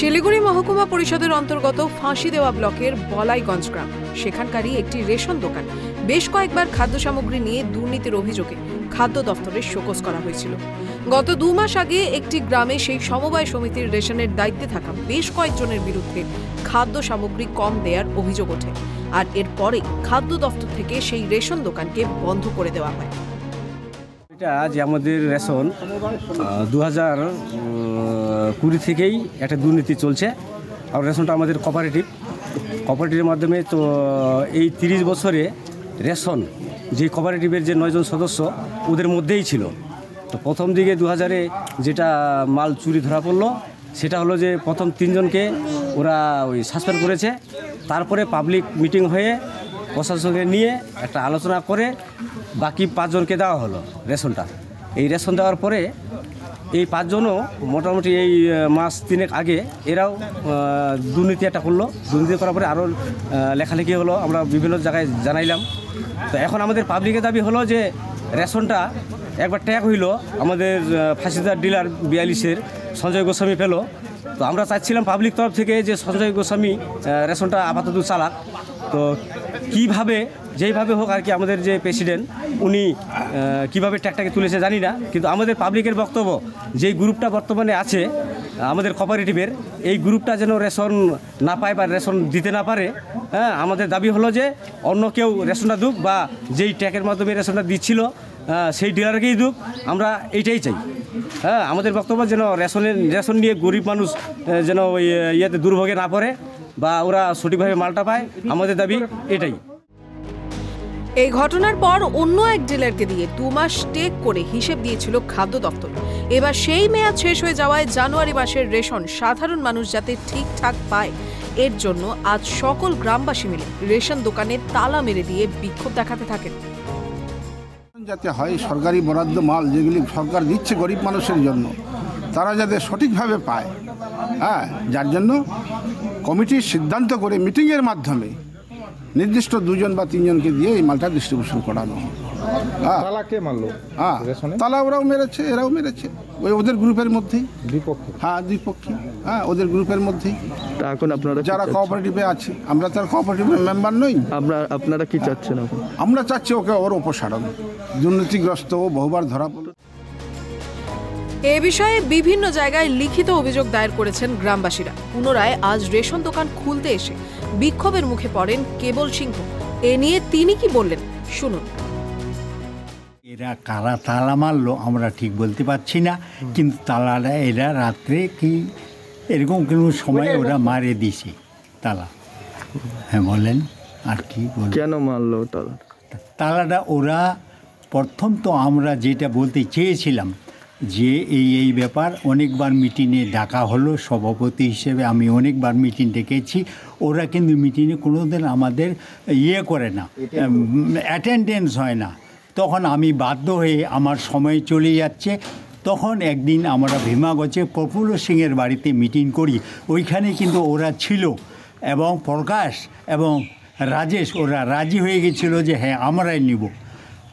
শিলিগুড়ি মহকুমা পরিষদের অন্তর্গত ফাঁসি দেওয়া ব্লকের বলাইগঞ্জ গ্রাম। সেখানকারই একটি রেশন দোকান। বেশ কয়েকবার খাদ্য সামগ্রী নিয়ে দুর্নীতির অভিযোগে খাদ্য দফতরের শোকস করা হয়েছিল। গত দু মাস আগে একটি গ্রামে সেই সমবায় সমিতির রেশনের দায়িত্বে থাকা বেশ কয়েকজনের বিরুদ্ধে খাদ্য সামগ্রী কম দেওয়ার অভিযোগ ওঠে। আর এরপরে খাদ্য দফতর থেকে সেই রেশন দোকানকে বন্ধ করে দেওয়া হয়। এটা যে আমাদের রেশন দু হাজার কুড়ি থেকেই একটা দুর্নীতি চলছে। আর রেশনটা আমাদের কোপারেটিভ কোপারেটিভের মাধ্যমে তো এই তিরিশ বছরে রেশন, যে কোপারেটিভের যে নয়জন সদস্য, ওদের মধ্যেই ছিল। তো প্রথম দিকে দু হাজারে যেটা মাল চুরি ধরা পড়ল, সেটা হলো যে প্রথম তিনজনকে ওরা ওই সাসপেন্ড করেছে। তারপরে পাবলিক মিটিং হয়ে প্রশাসনকে নিয়ে একটা আলোচনা করে বাকি পাঁচজনকে দেওয়া হলো রেশনটা। এই রেশন দেওয়ার পরে এই পাঁচজনও মোটামুটি এই মাস তিনেক আগে এরাও দুর্নীতি একটা করল। দুর্নীতি করার পরে আরও লেখালেখি হলো, আমরা বিভিন্ন জায়গায় জানাইলাম। তো এখন আমাদের পাবলিকের দাবি হলো যে রেশনটা একবার ট্যাগ হইল আমাদের ফাঁসিদার ডিলার বিয়াল্লিশের। সঞ্জয় গোস্বামী পেল। তো আমরা চাচ্ছিলাম পাবলিক তরফ থেকে যে সঞ্জয় গোস্বামী রেশনটা আপাতত চালাক। তো কীভাবে, যেইভাবে হোক আর কি আমাদের যে প্রেসিডেন্ট উনি কীভাবে ট্যাগটাকে তুলেছে জানি না, কিন্তু আমাদের পাবলিকের বক্তব্য, যেই গ্রুপটা বর্তমানে আছে, আমাদের কোপারেটিভের এই গ্রুপটা যেন রেশন না পায় বা রেশন দিতে না পারে হ্যাঁ আমাদের দাবি হলো যে অন্য কেউ রেশনটা দুক বা যেই ট্যাগের মাধ্যমে রেশনটা দিচ্ছিল সেই ডিলারকেই দুক। আমরা এইটাই চাই। হ্যাঁ আমাদের বক্তব্য যেন রেশনের রেশন নিয়ে গরিব মানুষ যেন ওই ইয়েতে দুর্ভোগে না পড়ে বা ওরা সঠিকভাবে মালটা পায়, আমাদের দাবি এটাই। এই ঘটনার পর অন্য এক ডিলারকে দিয়ে দু মাস টেক করে হিসেব দিয়েছিল খাদ্য দপ্তর। এবার সেই মেয়াদ শেষ হয়ে যাওয়ায় জানুয়ারি মাসের রেশন সাধারণ মানুষ যাতে ঠিকঠাক পায়, এর জন্য আজ সকল গ্রামবাসী মিলে রেশন দোকানে তালা মেরে দিয়ে বিক্ষোভ দেখাতে থাকেন। যাতে হয় সরকারি বরাদ্দ মাল যেগুলি সরকার দিচ্ছে গরিব মানুষের জন্য, তারা যাতে সঠিকভাবে পায়। হ্যাঁ যার জন্য কমিটির সিদ্ধান্ত করে মিটিংয়ের মাধ্যমে নির্দিষ্ট দুজন বা তিনজনকে দিয়ে এই মালটা ডিস্ট্রিবিউশন করানো হ্যাঁ। তালা কে মারলো? হ্যাঁ। তালা ওরাও মেরেছে এরাও মেরেছে। ওই ওদের গ্রুপের মধ্যেই। বিপক্ষে হ্যাঁ দুই পক্ষে হ্যাঁ ওদের গ্রুপের মধ্যেই। এখন আপনারা যারা? কোঅপারেটিভে আছে আমরা তার কোঅপারেটিভের মেম্বার নই। আপনারা আপনারা কি চাচ্ছেন এখন? আমরা চাচ্ছি ওকে ওর অপসারণ। দুর্নীতিগ্রস্ত ও বহুবার ধরা পড়ল। এ বিষয়ে বিভিন্ন জায়গায় লিখিত অভিযোগ দায়ের করেছেন গ্রামবাসীরা। পুনরায় আজ রেশন দোকান খুলতে এসে বিক্ষোভের মুখে পড়েন কেবল সিংহ। এ নিয়ে তিনি কি বললেন? শুনুন। এরা কারা তালা মারলো আমরা ঠিক বলতে পারছি না কিন্তু তালাটা এরা রাত্রে কি এরকম কোনো সময় ওরা মারে দিছে তালা। হ্যাঁ বলেন আর কি কেন মারলো তালা? তালাটা ওরা প্রথম তো আমরা যেটা বলতে চেয়েছিলাম যে এই এই ব্যাপার অনেকবার মিটিংয়ে ডাকা হলো সভাপতি হিসেবে আমি অনেকবার মিটিং ডেকেছি। ওরা কিন্তু মিটিংয়ে কোনোদিন আমাদের ইয়ে করে না অ্যাটেন্ডেন্স হয় না। তখন আমি বাধ্য হয়ে আমার সময় চলে যাচ্ছে। তখন একদিন আমরা ভীমাগঞ্জে প্রফুল্ল সিংয়ের বাড়িতে মিটিং করি। ওইখানে কিন্তু ওরা ছিল এবং প্রকাশ এবং রাজেশ ওরা রাজি হয়ে গেছিল যে হ্যাঁ আমরাই নিব।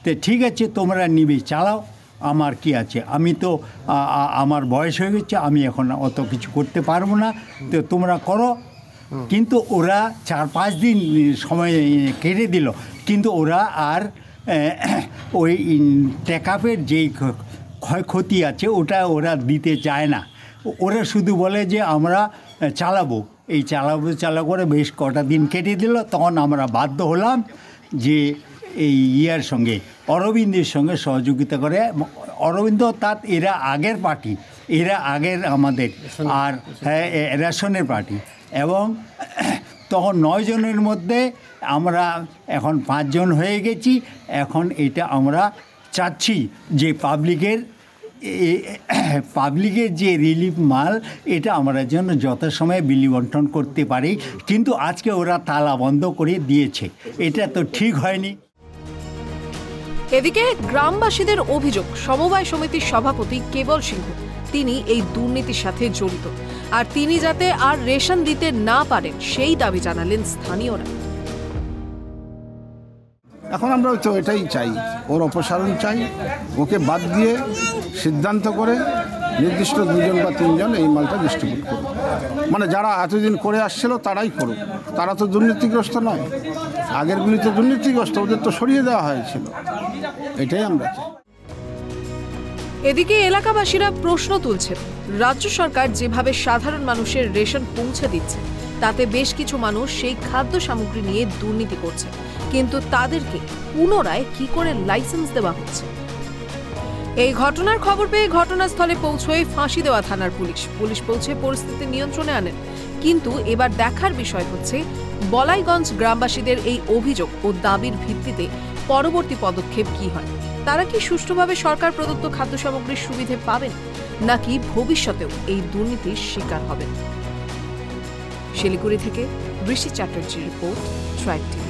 তো ঠিক আছে তোমরা নিবে চালাও। আমার কি আছে? আমি তো আমার বয়স হয়ে গেছে আমি এখন অত কিছু করতে পারব না। তো তোমরা করো। কিন্তু ওরা চার পাঁচ দিন সময় কেটে দিল। কিন্তু ওরা আর ওই টেকআপের যেই ক্ষয়ক্ষতি আছে ওটা ওরা দিতে চায় না। ওরা শুধু বলে যে আমরা চালাবো। এই চালাবো চালা করে বেশ কটা দিন কেটে দিল। তখন আমরা বাধ্য হলাম যে এই ইয়ার সঙ্গে অরবিন্দের সঙ্গে সহযোগিতা করে। অরবিন্দ তার এরা আগের পার্টি এরা আগের আমাদের আর হ্যাঁ রেশনের পার্টি। এবং তখন নয় জনের মধ্যে আমরা এখন পাঁচজন হয়ে গেছি। এখন এটা আমরা চাচ্ছি যে পাবলিকের পাবলিকের যে রিলিফ মাল এটা আমরা যেন যথাসময়ে বিলি বন্টন করতে পারি। কিন্তু আজকে ওরা তালা বন্ধ করে দিয়েছে। এটা তো ঠিক হয়নি। এদিকে গ্রামবাসীদের অভিযোগ, সমবায় সমিতির সভাপতি কেবল সিংহ। তিনি এই দুর্নীতির সাথে জড়িত। আর তিনি যাতে আর রেশন দিতে না পারেন, সেই দাবি জানালেন স্থানীয়রা। এখন আমরা তো এটাই চাই, ওর অপসারণ চাই, ওকে বাদ দিয়ে সিদ্ধান্ত করে নির্দিষ্ট দুজন বা তিনজন এই মালটা ডিস্ট্রিবিউট করুক। মানে যারা এতদিন করে আসছিল, তারাই করুক। তারা তো দুর্নীতিগ্রস্ত নয়। আগেরগুলি তো দুর্নীতিগ্রস্ত, ওদের তো সরিয়ে দেওয়া হয়েছিল। এটাই আমরা এদিকে এলাকাবাসীরা প্রশ্ন তুলছেন, রাজ্য সরকার যেভাবে সাধারণ মানুষের রেশন পৌঁছে দিচ্ছে, তাতে বেশ কিছু মানুষ সেই খাদ্য সামগ্রী নিয়ে দুর্নীতি করছে, কিন্তু তাদেরকে পুনরায় কি করে লাইসেন্স দেওয়া হচ্ছে? এই ঘটনার খবর পেয়ে ঘটনাস্থলে পৌঁছয় ফাঁসি দেওয়া থানার পুলিশ। পুলিশ পৌঁছে পরিস্থিতি নিয়ন্ত্রণে আনেন। কিন্তু এবার দেখার বিষয় হচ্ছে, বলাইগঞ্জ গ্রামবাসীদের এই অভিযোগ ও দাবির ভিত্তিতে পরবর্তী পদক্ষেপ কি হয়? তারা কি সুষ্ঠুভাবে সরকার প্রদত্ত খাদ্য সামগ্রীর সুবিধে পাবেন? নাকি ভবিষ্যতেও এই দুর্নীতির শিকার হবেন? শিলিগুড়ি থেকে ঋষি চ্যাটার্জির রিপোর্ট ট্রাইব টিভি